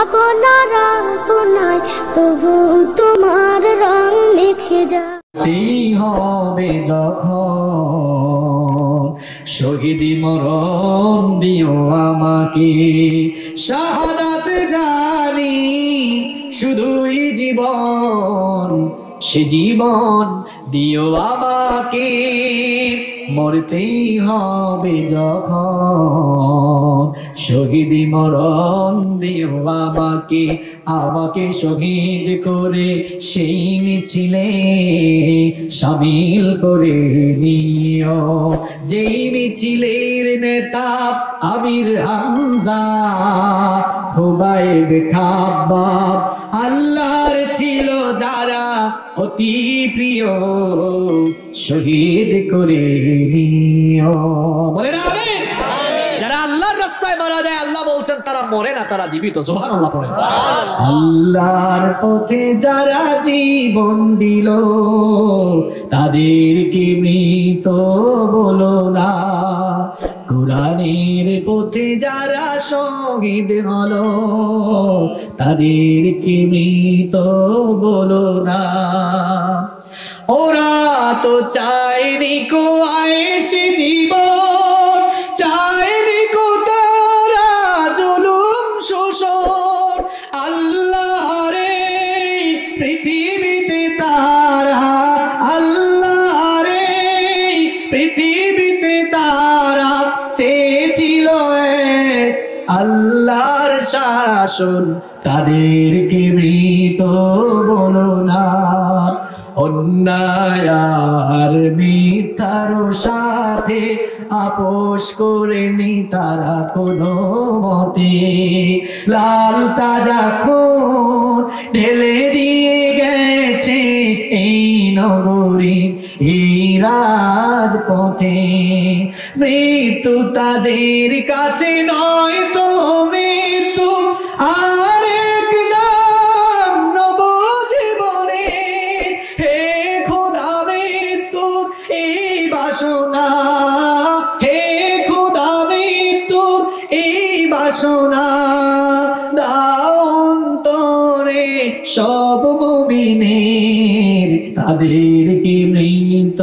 আপনারা আপনায় প্রভু তোমার রং মেখে যা হবে যখন শহীদি মরণ দিও আমাকে, শাহাদাত জানি শুধুই জীবন। সে জীবন দিও আমাকে মরতেই হবে যখন। শহীদি মরণ দিও আমাকে আমাকে শহীদ করে সেই মিছিলে সামিল করে নিও যেই মিছিলের নেতা আমির হামজা, হুবাইব খাবাব আল্লাহর ছিল যারা অতি প্রিয়, শহীদ করে নিও। বলে আল্লাহর রাস্তায় মারা যায়, আল্লাহ বলছেন, তারা মরে না, তারা জীবিত। সুবহানাল্লাহ পড়েন আল্লাহর পথে যারা জীবন দিল, তাদেরকে মৃত বলো না। কোরআনের পথে যারা শহীদ হলো, তাদেরকে মৃত বলো না। ওরা তো চায়নি কো আয়েসে জীবন আল্লাহর শাসন তাদেরকে মৃত বলো না। অন্যায় আর মিথ্যার সাথে আপোষ করেনি তারা কোনো মতে। লাল তাজা খুন ঢেলে দিয়ে গেছে এই নগরী। এই রাজপথে মৃত্যু তাদের কাছে নয় তো মৃত্যু হে খোদা, মৃত্যু এই বাসনা। হে খোদা, মৃত্যু এই বাসনা। সব মুমিনের তাদেরকে মৃত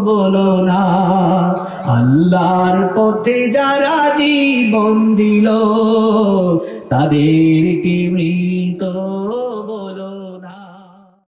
বলো না? আল্লাহর পথে যারা জীবন দিল তাদেরকে মৃত